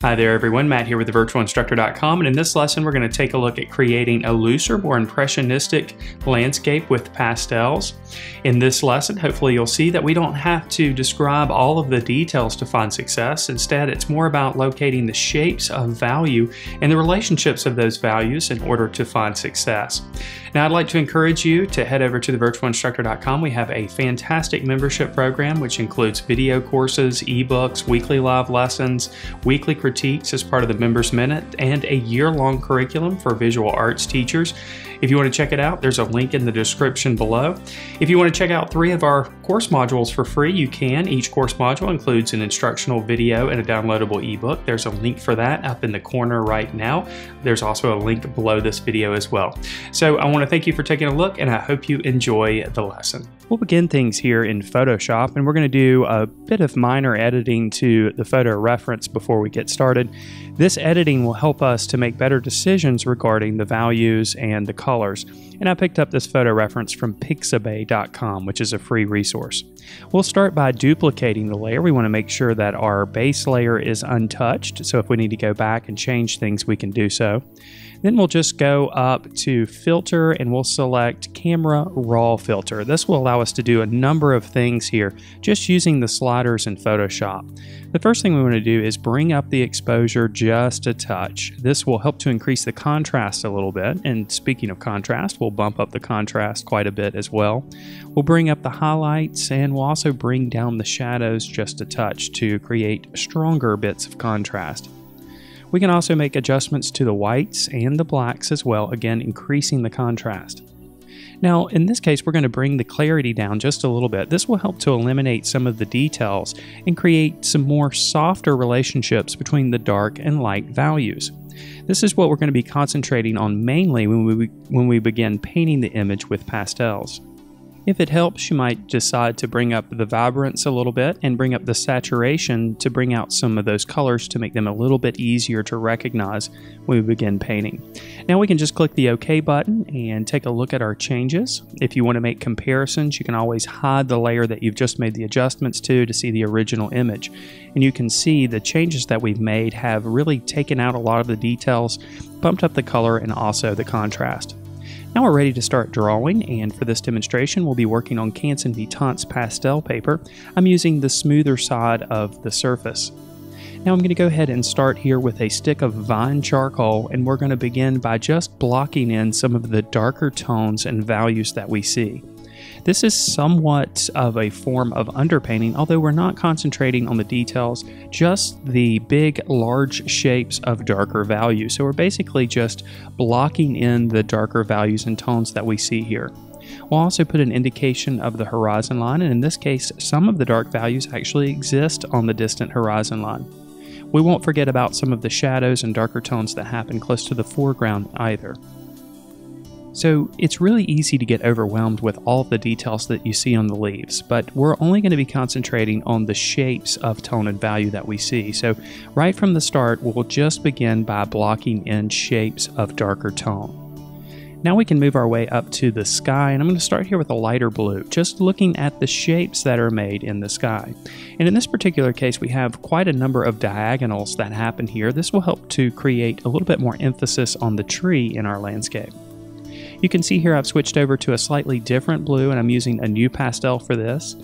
Hi there everyone, Matt here with thevirtualinstructor.com and in this lesson we're going to take a look at creating a looser, more impressionistic landscape with pastels. In this lesson, hopefully you'll see that we don't have to describe all of the details to find success. Instead, it's more about locating the shapes of value and the relationships of those values in order to find success. Now I'd like to encourage you to head over to the thevirtualinstructor.com. We have a fantastic membership program which includes video courses, ebooks, weekly live lessons, weekly critiques as part of the Members Minute, and a year long curriculum for visual arts teachers. If you want to check it out, there's a link in the description below. If you want to check out three of our course modules for free, you can. Each course module includes an instructional video and a downloadable ebook. There's a link for that up in the corner right now. There's also a link below this video as well. So I want to thank you for taking a look and I hope you enjoy the lesson. We'll begin things here in Photoshop and we're going to do a bit of minor editing to the photo reference before we get started. This editing will help us to make better decisions regarding the values and the colors. And I picked up this photo reference from pixabay.com, which is a free resource. We'll start by duplicating the layer. We want to make sure that our base layer is untouched. So if we need to go back and change things, we can do so. Then we'll just go up to filter and we'll select camera raw filter. This will allow us to do a number of things here just using the sliders in Photoshop. The first thing we want to do is bring up the exposure just a touch. This will help to increase the contrast a little bit. And speaking of contrast, we'll bump up the contrast quite a bit as well. We'll bring up the highlights and we'll also bring down the shadows just a touch to create stronger bits of contrast. We can also make adjustments to the whites and the blacks as well, again increasing the contrast. Now, in this case, we're going to bring the clarity down just a little bit. This will help to eliminate some of the details and create some more softer relationships between the dark and light values. This is what we're going to be concentrating on mainly when we, when we begin painting the image with pastels. If it helps, you might decide to bring up the vibrance a little bit and bring up the saturation to bring out some of those colors to make them a little bit easier to recognize when we begin painting. Now we can just click the OK button and take a look at our changes. If you want to make comparisons, you can always hide the layer that you've just made the adjustments to to see the original image. And you can see the changes that we've made have really taken out a lot of the details, bumped up the color, and also the contrast. Now we're ready to start drawing, and for this demonstration we'll be working on Canson V pastel paper. I'm using the smoother side of the surface. Now I'm going to go ahead and start here with a stick of vine charcoal and we're going to begin by just blocking in some of the darker tones and values that we see. This is somewhat of a form of underpainting, although we're not concentrating on the details, just the big, large shapes of darker values. So we're basically just blocking in the darker values and tones that we see here. We'll also put an indication of the horizon line, and in this case, some of the dark values actually exist on the distant horizon line. We won't forget about some of the shadows and darker tones that happen close to the foreground either. So it's really easy to get overwhelmed with all the details that you see on the leaves, but we're only going to be concentrating on the shapes of tone and value that we see. So right from the start, we'll just begin by blocking in shapes of darker tone. Now we can move our way up to the sky, and I'm going to start here with a lighter blue, just looking at the shapes that are made in the sky. And in this particular case, we have quite a number of diagonals that happen here. This will help to create a little bit more emphasis on the tree in our landscape. You can see here I've switched over to a slightly different blue and I'm using a new pastel for this.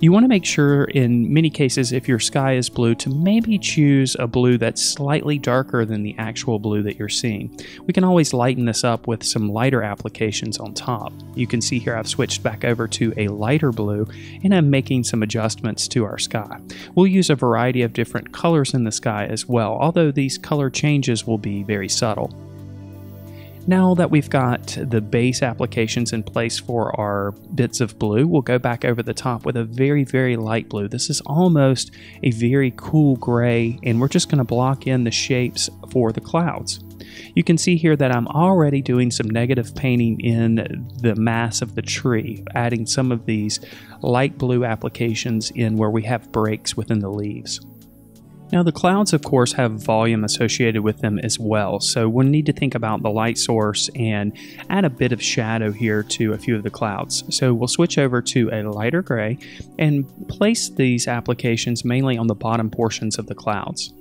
You want to make sure in many cases if your sky is blue to maybe choose a blue that's slightly darker than the actual blue that you're seeing. We can always lighten this up with some lighter applications on top. You can see here I've switched back over to a lighter blue and I'm making some adjustments to our sky. We'll use a variety of different colors in the sky as well, although these color changes will be very subtle. Now that we've got the base applications in place for our bits of blue, we'll go back over the top with a very, very light blue. This is almost a very cool gray, and we're just going to block in the shapes for the clouds. You can see here that I'm already doing some negative painting in the mass of the tree, adding some of these light blue applications in where we have breaks within the leaves. Now, the clouds, of course, have volume associated with them as well, so we'll need to think about the light source and add a bit of shadow here to a few of the clouds. So we'll switch over to a lighter gray and place these applications mainly on the bottom portions of the clouds.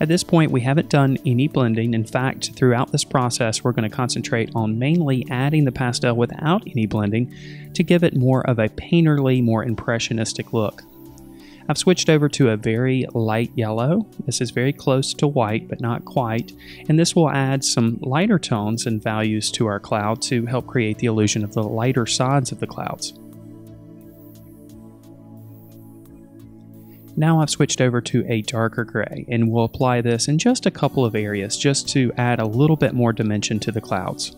At this point, we haven't done any blending. In fact, throughout this process, we're going to concentrate on mainly adding the pastel without any blending to give it more of a painterly, more impressionistic look. I've switched over to a very light yellow. This is very close to white, but not quite, and this will add some lighter tones and values to our cloud to help create the illusion of the lighter sides of the clouds. Now I've switched over to a darker gray and we'll apply this in just a couple of areas just to add a little bit more dimension to the clouds.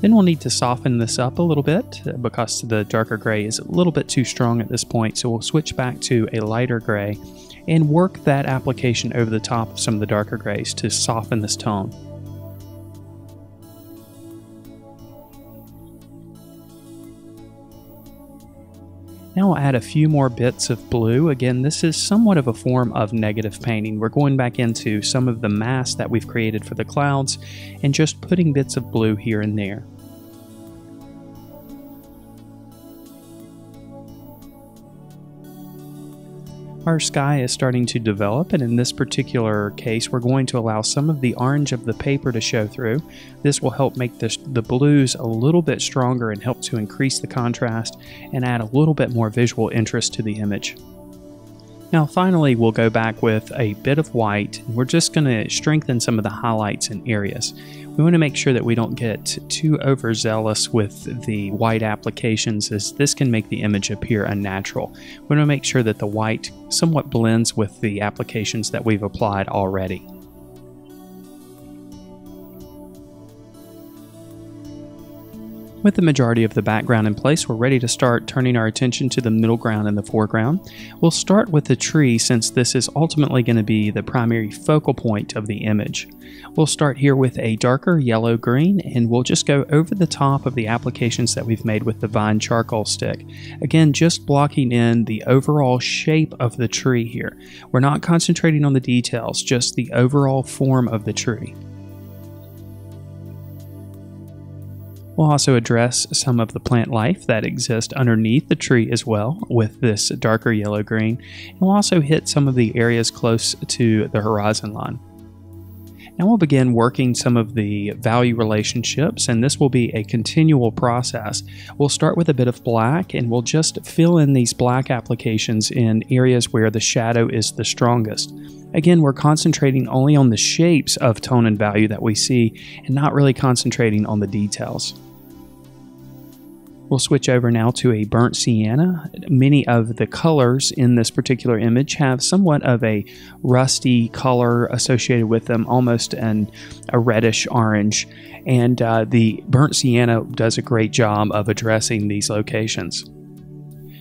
Then we'll need to soften this up a little bit uh, because the darker gray is a little bit too strong at this point. So we'll switch back to a lighter gray and work that application over the top of some of the darker grays to soften this tone. Now I'll add a few more bits of blue. Again, this is somewhat of a form of negative painting. We're going back into some of the mass that we've created for the clouds and just putting bits of blue here and there. Our sky is starting to develop, and in this particular case, we're going to allow some of the orange of the paper to show through. This will help make this, the blues a little bit stronger and help to increase the contrast and add a little bit more visual interest to the image. Now finally we'll go back with a bit of white. We're just going to strengthen some of the highlights and areas. We want to make sure that we don't get too overzealous with the white applications as this can make the image appear unnatural. We want to make sure that the white somewhat blends with the applications that we've applied already. With the majority of the background in place, we're ready to start turning our attention to the middle ground and the foreground. We'll start with the tree since this is ultimately going to be the primary focal point of the image. We'll start here with a darker yellow green and we'll just go over the top of the applications that we've made with the vine charcoal stick. Again, just blocking in the overall shape of the tree here. We're not concentrating on the details, just the overall form of the tree. We'll also address some of the plant life that exists underneath the tree as well with this darker yellow green. And we'll also hit some of the areas close to the horizon line. Now we'll begin working some of the value relationships, and this will be a continual process. We'll start with a bit of black, and we'll just fill in these black applications in areas where the shadow is the strongest. Again, we're concentrating only on the shapes of tone and value that we see, and not really concentrating on the details. We'll switch over now to a burnt sienna. Many of the colors in this particular image have somewhat of a rusty color associated with them, almost an, a reddish orange. And uh, the burnt sienna does a great job of addressing these locations.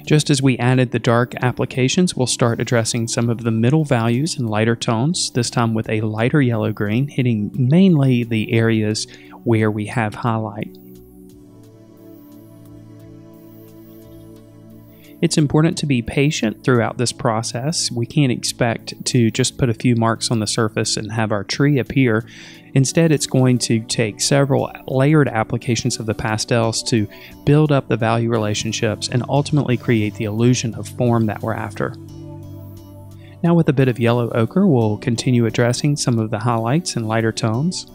Just as we added the dark applications, we'll start addressing some of the middle values and lighter tones, this time with a lighter yellow green, hitting mainly the areas where we have highlight. It's important to be patient throughout this process. We can't expect to just put a few marks on the surface and have our tree appear. Instead, it's going to take several layered applications of the pastels to build up the value relationships and ultimately create the illusion of form that we're after. Now with a bit of yellow ochre, we'll continue addressing some of the highlights and lighter tones.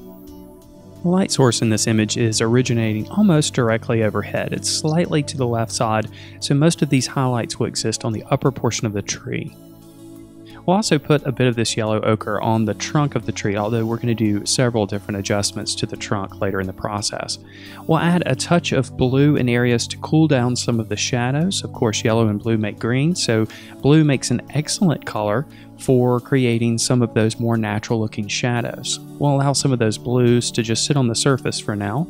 The light source in this image is originating almost directly overhead. It's slightly to the left side, so most of these highlights will exist on the upper portion of the tree. We'll also put a bit of this yellow ochre on the trunk of the tree, although we're going to do several different adjustments to the trunk later in the process. We'll add a touch of blue in areas to cool down some of the shadows. Of course, yellow and blue make green, so blue makes an excellent color for creating some of those more natural looking shadows. We'll allow some of those blues to just sit on the surface for now.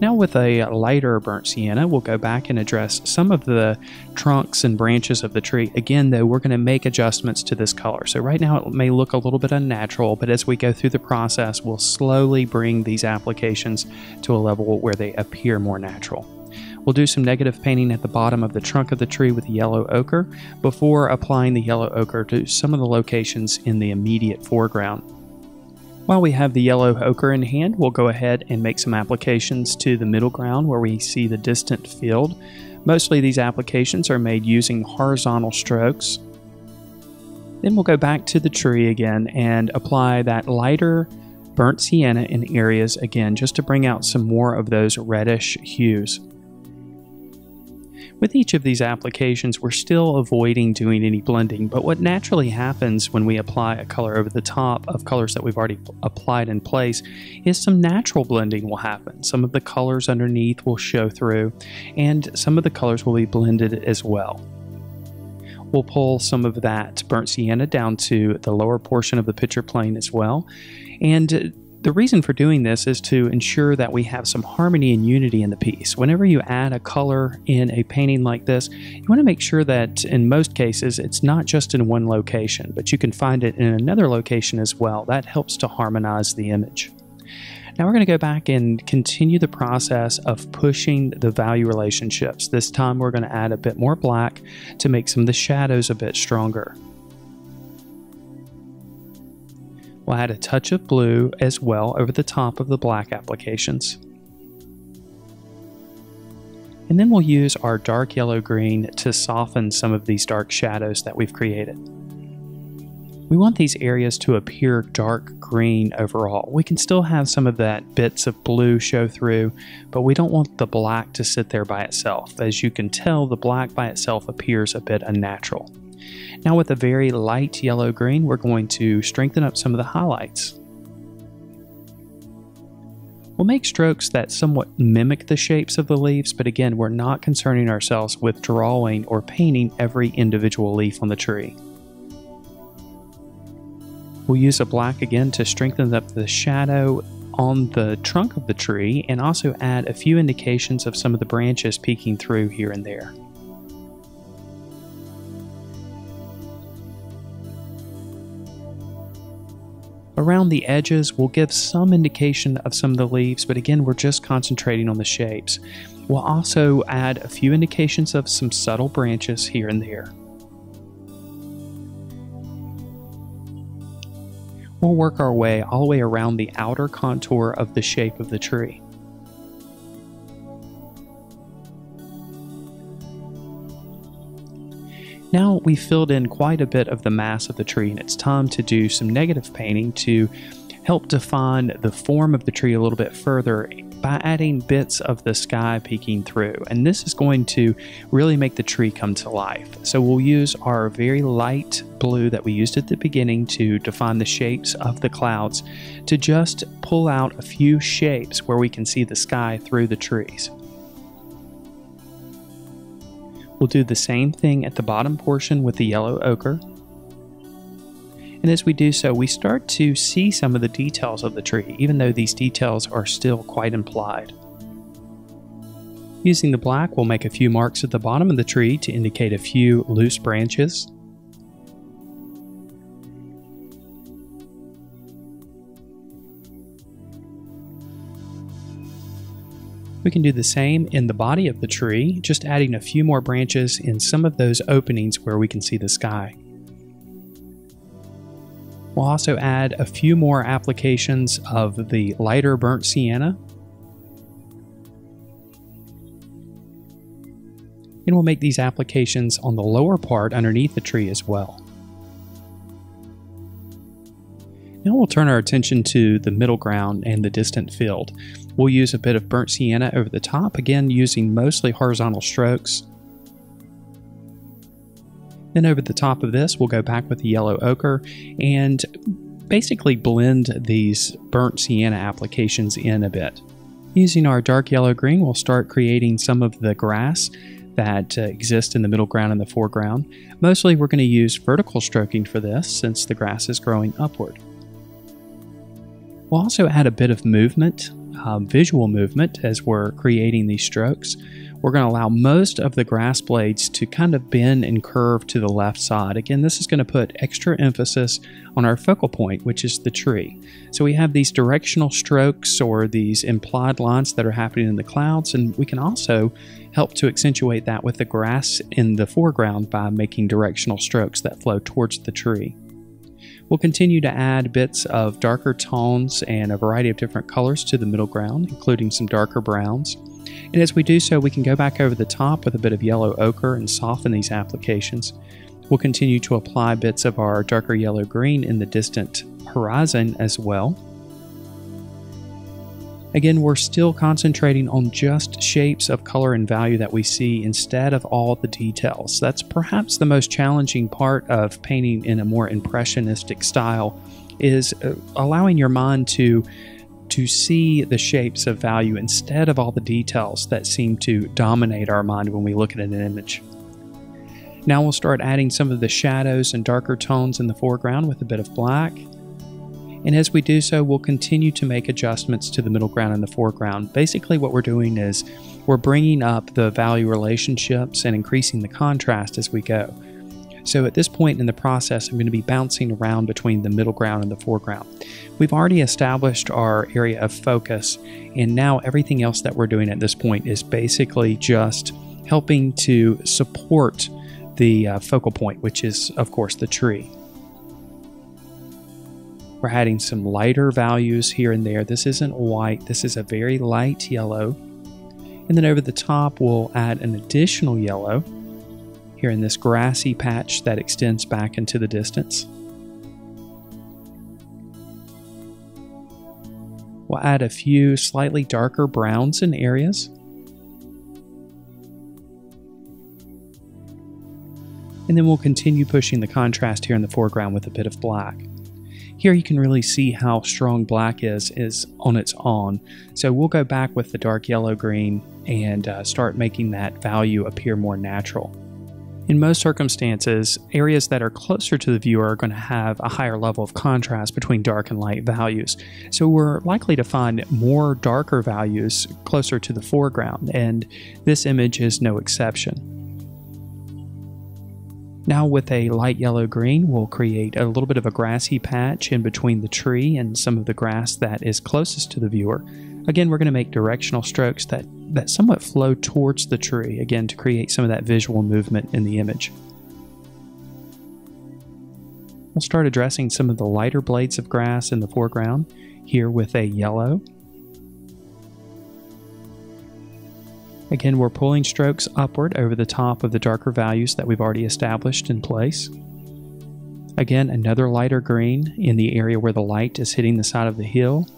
Now with a lighter burnt sienna, we'll go back and address some of the trunks and branches of the tree. Again, though, we're going to make adjustments to this color. So right now it may look a little bit unnatural, but as we go through the process, we'll slowly bring these applications to a level where they appear more natural. We'll do some negative painting at the bottom of the trunk of the tree with yellow ochre before applying the yellow ochre to some of the locations in the immediate foreground. While we have the yellow ochre in hand, we'll go ahead and make some applications to the middle ground where we see the distant field. Mostly these applications are made using horizontal strokes. Then we'll go back to the tree again and apply that lighter burnt sienna in areas again just to bring out some more of those reddish hues. With each of these applications, we're still avoiding doing any blending, but what naturally happens when we apply a color over the top of colors that we've already applied in place is some natural blending will happen. Some of the colors underneath will show through, and some of the colors will be blended as well. We'll pull some of that burnt sienna down to the lower portion of the picture plane as well, and the reason for doing this is to ensure that we have some harmony and unity in the piece. Whenever you add a color in a painting like this, you want to make sure that in most cases it's not just in one location, but you can find it in another location as well. That helps to harmonize the image. Now we're going to go back and continue the process of pushing the value relationships. This time we're going to add a bit more black to make some of the shadows a bit stronger. We'll add a touch of blue as well over the top of the black applications. And then we'll use our dark yellow green to soften some of these dark shadows that we've created. We want these areas to appear dark green overall. We can still have some of that bits of blue show through, but we don't want the black to sit there by itself. As you can tell, the black by itself appears a bit unnatural. Now with a very light yellow green, we're going to strengthen up some of the highlights. We'll make strokes that somewhat mimic the shapes of the leaves, but again, we're not concerning ourselves with drawing or painting every individual leaf on the tree. We'll use a black again to strengthen up the shadow on the trunk of the tree and also add a few indications of some of the branches peeking through here and there. Around the edges, we'll give some indication of some of the leaves, but again, we're just concentrating on the shapes. We'll also add a few indications of some subtle branches here and there. We'll work our way all the way around the outer contour of the shape of the tree. Now we've filled in quite a bit of the mass of the tree and it's time to do some negative painting to help define the form of the tree a little bit further by adding bits of the sky peeking through. And this is going to really make the tree come to life. So we'll use our very light blue that we used at the beginning to define the shapes of the clouds to just pull out a few shapes where we can see the sky through the trees. We'll do the same thing at the bottom portion with the yellow ochre. And as we do so, we start to see some of the details of the tree, even though these details are still quite implied. Using the black, we'll make a few marks at the bottom of the tree to indicate a few loose branches. We can do the same in the body of the tree, just adding a few more branches in some of those openings where we can see the sky. We'll also add a few more applications of the lighter burnt sienna. And we'll make these applications on the lower part underneath the tree as well. Now we'll turn our attention to the middle ground and the distant field. We'll use a bit of burnt sienna over the top, again using mostly horizontal strokes. Then over the top of this, we'll go back with the yellow ochre and basically blend these burnt sienna applications in a bit. Using our dark yellow green, we'll start creating some of the grass that uh, in the middle ground and the foreground. Mostly we're going to use vertical stroking for this since the grass is growing upward. We'll also add a bit of movement, uh, visual movement, as we're creating these strokes. We're going to allow most of the grass blades to kind of bend and curve to the left side. Again, this is going to put extra emphasis on our focal point, which is the tree. So we have these directional strokes or these implied lines that are happening in the clouds, and we can also help to accentuate that with the grass in the foreground by making directional strokes that flow towards the tree. We'll continue to add bits of darker tones and a variety of different colors to the middle ground, including some darker browns. And as we do so, we can go back over the top with a bit of yellow ochre and soften these applications. We'll continue to apply bits of our darker yellow green in the distant horizon as well. Again, we're still concentrating on just shapes of color and value that we see instead of all the details. That's perhaps the most challenging part of painting in a more impressionistic style is uh, allowing your mind to to see the shapes of value instead of all the details that seem to dominate our mind when we look at an image. Now we'll start adding some of the shadows and darker tones in the foreground with a bit of black and as we do so, we'll continue to make adjustments to the middle ground and the foreground. Basically, what we're doing is we're bringing up the value relationships and increasing the contrast as we go. So at this point in the process, I'm going to be bouncing around between the middle ground and the foreground. We've already established our area of focus, and now everything else that we're doing at this point is basically just helping to support the uh, focal point, which is, of course, the tree. We're adding some lighter values here and there. This isn't white, this is a very light yellow. And then over the top, we'll add an additional yellow here in this grassy patch that extends back into the distance. We'll add a few slightly darker browns in areas. And then we'll continue pushing the contrast here in the foreground with a bit of black. Here you can really see how strong black is, is on its own. So we'll go back with the dark yellow green and uh, start making that value appear more natural. In most circumstances, areas that are closer to the viewer are going to have a higher level of contrast between dark and light values. So we're likely to find more darker values closer to the foreground, and this image is no exception. Now with a light yellow green, we'll create a little bit of a grassy patch in between the tree and some of the grass that is closest to the viewer. Again, we're going to make directional strokes that, that somewhat flow towards the tree, again, to create some of that visual movement in the image. We'll start addressing some of the lighter blades of grass in the foreground, here with a yellow. Again, we're pulling strokes upward over the top of the darker values that we've already established in place. Again, another lighter green in the area where the light is hitting the side of the hill.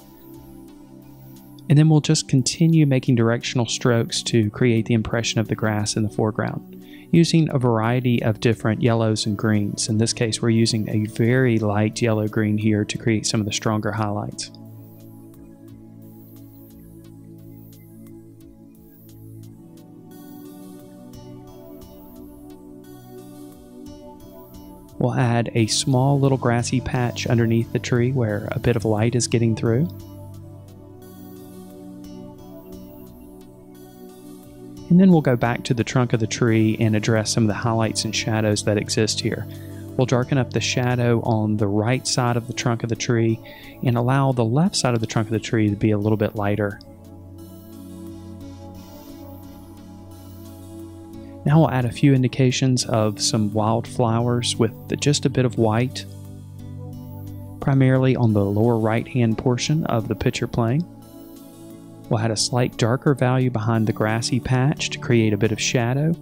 And then we'll just continue making directional strokes to create the impression of the grass in the foreground, using a variety of different yellows and greens. In this case, we're using a very light yellow green here to create some of the stronger highlights. We'll add a small little grassy patch underneath the tree where a bit of light is getting through. And then we'll go back to the trunk of the tree and address some of the highlights and shadows that exist here. We'll darken up the shadow on the right side of the trunk of the tree and allow the left side of the trunk of the tree to be a little bit lighter Now we'll add a few indications of some wildflowers with just a bit of white, primarily on the lower right hand portion of the picture plane. We'll add a slight darker value behind the grassy patch to create a bit of shadow.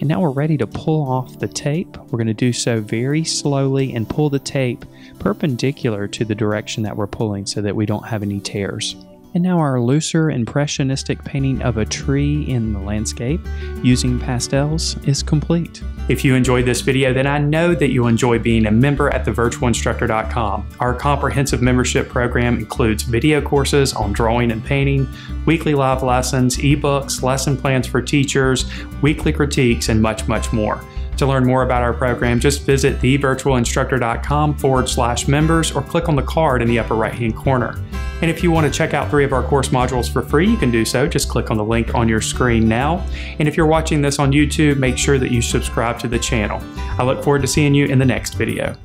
And now we're ready to pull off the tape. We're going to do so very slowly and pull the tape perpendicular to the direction that we're pulling so that we don't have any tears. And now our looser impressionistic painting of a tree in the landscape using pastels is complete. If you enjoyed this video, then I know that you'll enjoy being a member at thevirtualinstructor.com. Our comprehensive membership program includes video courses on drawing and painting, weekly live lessons, ebooks, lesson plans for teachers, weekly critiques, and much, much more. To learn more about our program, just visit thevirtualinstructor.com forward slash members or click on the card in the upper right hand corner. And if you want to check out three of our course modules for free, you can do so. Just click on the link on your screen now. And if you're watching this on YouTube, make sure that you subscribe to the channel. I look forward to seeing you in the next video.